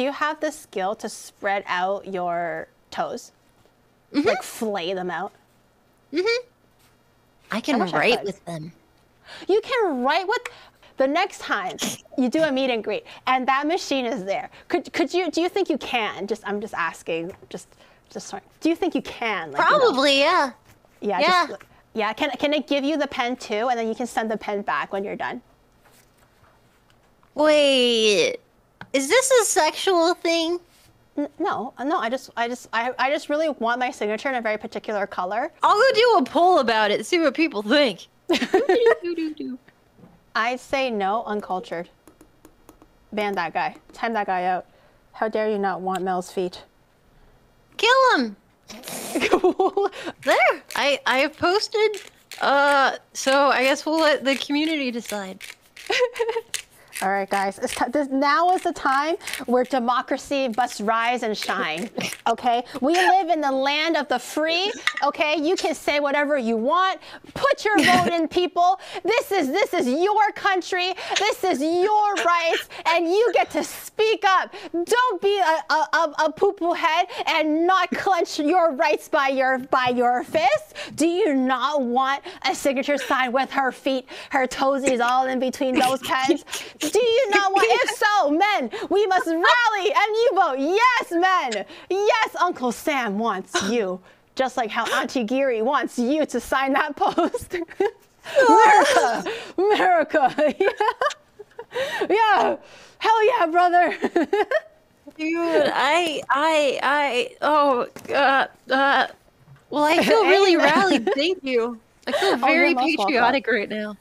do you have the skill to spread out your toes? Like flay them out? Mhm. I can I write could. with them. You can write with the next time you do a meet and greet and that machine is there. Could could you do you think you can? Just I'm just asking. Just just sorry. Do you think you can? Like, you know, Probably, yeah. yeah. yeah. Just, yeah. Can can it give you the pen too, and then you can send the pen back when you're done? Wait, is this a sexual thing? No, no. I just I just I, I just really want my signature in a very particular color. I'll go do a poll about it, see what people think. I'd say no, uncultured. Ban that guy. Time that guy out. How dare you not want Mel's feet? Kill him. There, I I have posted. Uh, so I guess we'll let the community decide. All right, guys. This, now is the time where democracy must rise and shine. Okay, we live in the land of the free. Okay, you can say whatever you want. Put your vote in, people. This is this is your country. This is your rights, and you get to speak up. Don't be a a, a, a poo-poo head and not clench your rights by your by your fist. Do you not want a signature sign with her feet, her toesies all in between those pens? Do you not want? If so, men, we must rally and you vote yes, men. Yes, Uncle Sam wants you, just like how Auntie Giri wants you to sign that post. America, America, yeah, yeah, hell yeah, brother. Dude, I I I oh uh uh. Well, I feel really rallied. Thank you. I feel very you're welcome. patriotic right now.